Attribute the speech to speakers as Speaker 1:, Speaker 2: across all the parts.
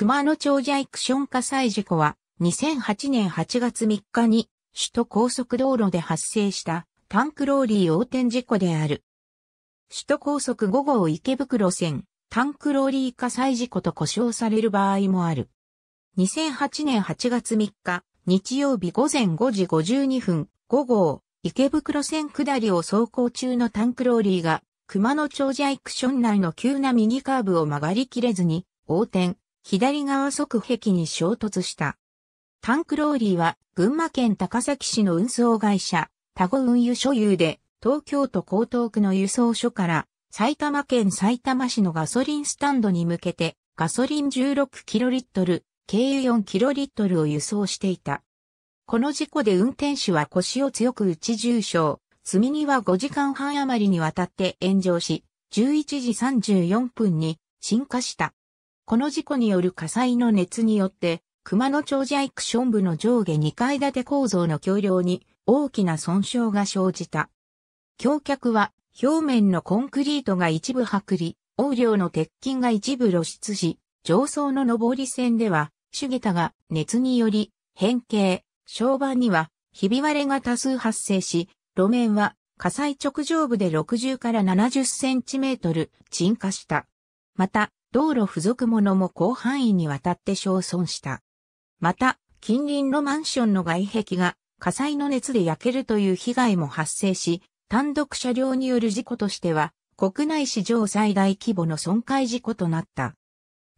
Speaker 1: 熊野町ジャイクション火災事故は2008年8月3日に首都高速道路で発生したタンクローリー横転事故である。首都高速5号池袋線タンクローリー火災事故と故障される場合もある。2008年8月3日日曜日午前5時52分5号池袋線下りを走行中のタンクローリーが熊野町ジャイクション内の急な右カーブを曲がりきれずに横転、左側側壁に衝突した。タンクローリーは群馬県高崎市の運送会社、タゴ運輸所有で、東京都江東区の輸送所から埼玉県埼玉市のガソリンスタンドに向けてガソリン 16kl、軽油 4kl を輸送していた。この事故で運転手は腰を強く打ち重傷、積み荷は5時間半余りにわたって炎上し、11時34分に進化した。この事故による火災の熱によって、熊野町ジャイクション部の上下2階建て構造の橋梁に大きな損傷が生じた。橋脚は表面のコンクリートが一部剥離、横梁の鉄筋が一部露出し、上層の上り線では、手桁が熱により変形、小板にはひび割れが多数発生し、路面は火災直上部で60から70センチメートル沈下した。また、道路付属物も広範囲にわたって焼損した。また、近隣のマンションの外壁が火災の熱で焼けるという被害も発生し、単独車両による事故としては、国内史上最大規模の損壊事故となった。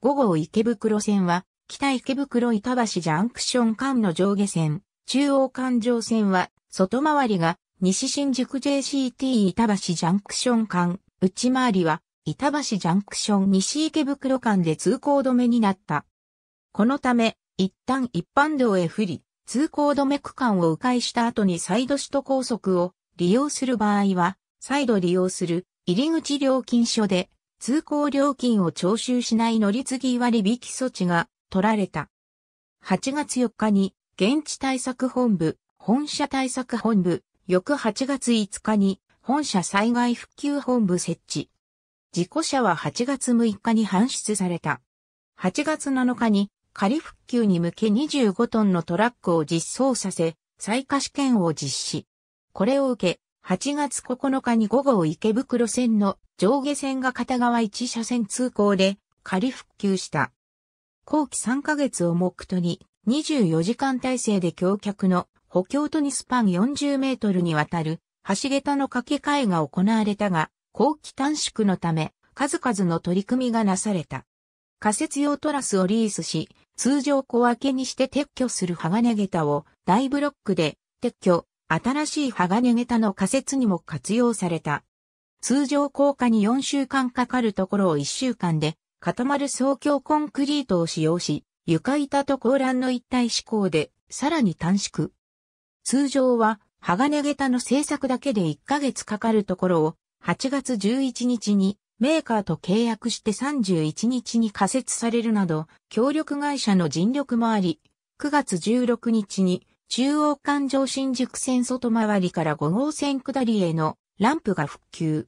Speaker 1: 午後池袋線は、北池袋板橋ジャンクション間の上下線、中央環状線は、外回りが西新宿 JCT 板橋ジャンクション間、内回りは板橋ジャンクション西池袋間で通行止めになった。このため、一旦一般道へ降り、通行止め区間を迂回した後に再度首都高速を利用する場合は、再度利用する入口料金所で通行料金を徴収しない乗り継ぎ割引措置が取られた。8月4日に現地対策本部、本社対策本部、翌8月5日に本社災害復旧本部設置。事故車は8月6日に搬出された。8月7日に仮復旧に向け25トンのトラックを実装させ、再化試験を実施。これを受け、8月9日に午後池袋線の上下線が片側1車線通行で仮復旧した。後期3ヶ月を目途に24時間体制で橋脚の補強とにスパン40メートルにわたる橋桁の掛け替えが行われたが、後期短縮のため、数々の取り組みがなされた。仮設用トラスをリースし、通常小分けにして撤去する鋼桁を大ブロックで撤去、新しい鋼桁の仮設にも活用された。通常高架に4週間かかるところを1週間で固まる双強コンクリートを使用し、床板と高欄の一体思考でさらに短縮。通常は鋼桁の製作だけで1ヶ月かかるところを8月11日にメーカーと契約して31日に仮設されるなど、協力会社の尽力もあり、9月16日に中央環状新宿線外回りから5号線下りへのランプが復旧。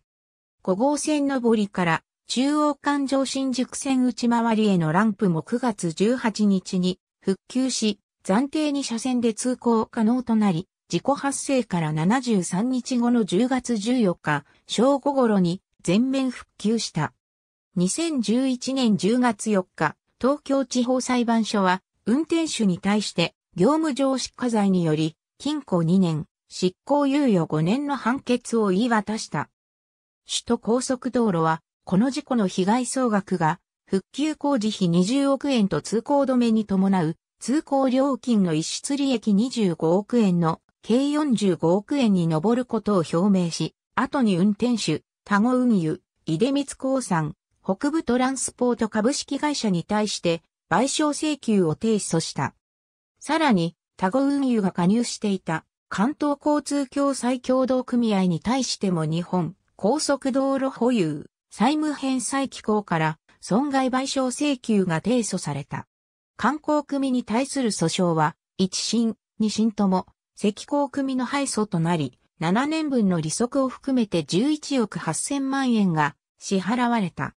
Speaker 1: 5号線上りから中央環状新宿線内回りへのランプも9月18日に復旧し、暫定に車線で通行可能となり、事故発生から73日後の10月14日、正午頃に全面復旧した。2011年10月4日、東京地方裁判所は、運転手に対して業務上失火罪により、禁錮2年、執行猶予5年の判決を言い渡した。首都高速道路は、この事故の被害総額が、復旧工事費20億円と通行止めに伴う通行料金の逸失利益25億円の計45億円に上ることを表明し、後に運転手、タゴ運輸、出光興産、北部トランスポート株式会社に対して賠償請求を提訴した。さらに、タゴ運輸が加入していた関東交通共済協同組合に対しても日本高速道路保有債務返済機構から損害賠償請求が提訴された。観光組に対する訴訟は、一審、二審とも石膏組の敗訴となり、7年分の利息を含めて11億8000万円が支払われた。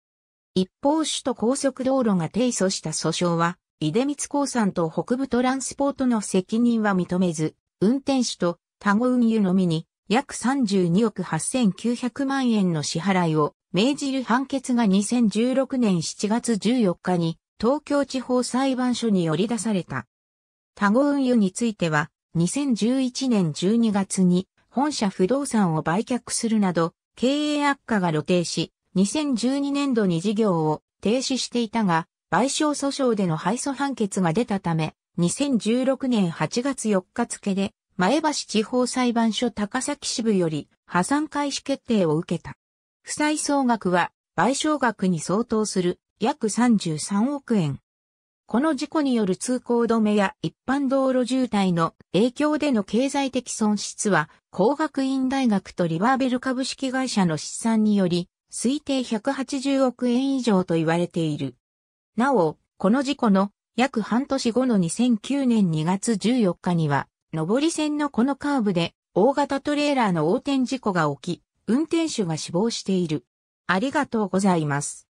Speaker 1: 一方首都高速道路が提訴した訴訟は、出光興産と北部トランスポートの責任は認めず、運転手とタゴ運輸のみに約32億8900万円の支払いを命じる判決が2016年7月14日に東京地方裁判所により出された。タゴ運輸については2011年12月に本社不動産を売却するなど経営悪化が露呈し2012年度に事業を停止していたが、賠償訴訟での敗訴判決が出たため、2016年8月4日付で、前橋地方裁判所高崎支部より破産開始決定を受けた。負債総額は賠償額に相当する約33億円。この事故による通行止めや一般道路渋滞の影響での経済的損失は、工学院大学とリバーベル株式会社の試算により推定180億円以上と言われている。なお、この事故の約半年後の2009年2月14日には、上り線のこのカーブで大型トレーラーの横転事故が起き、運転手が死亡している。ありがとうございます。